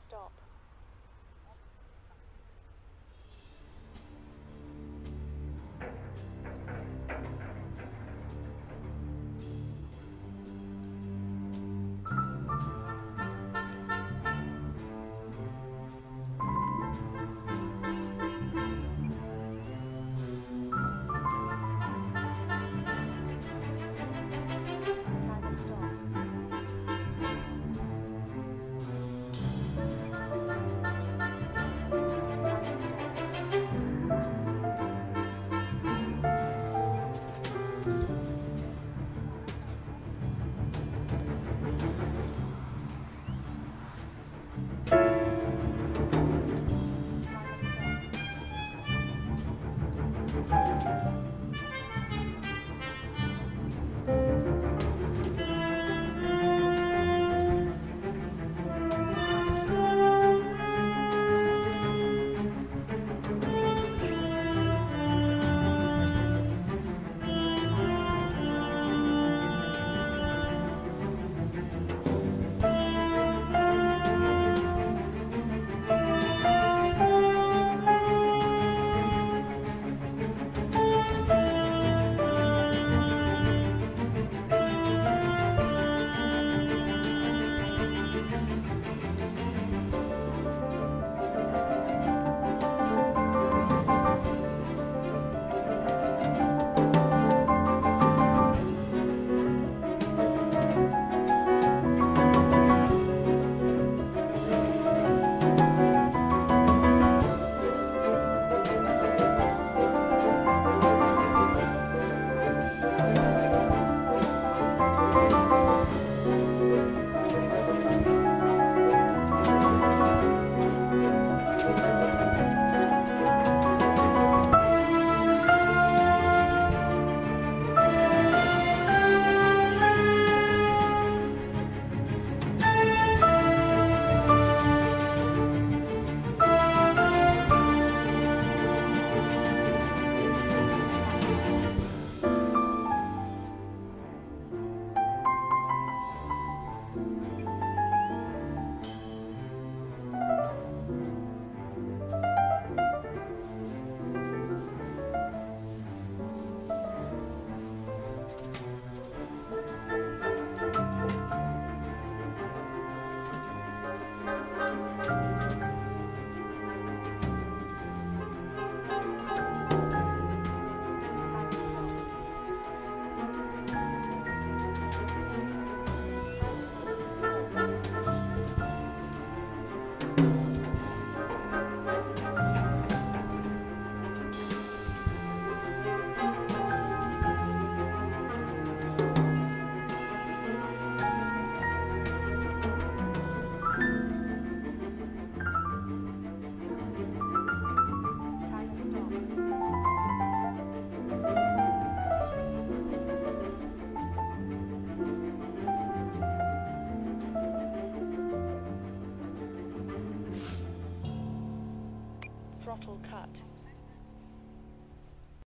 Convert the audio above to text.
stop. throttle cut.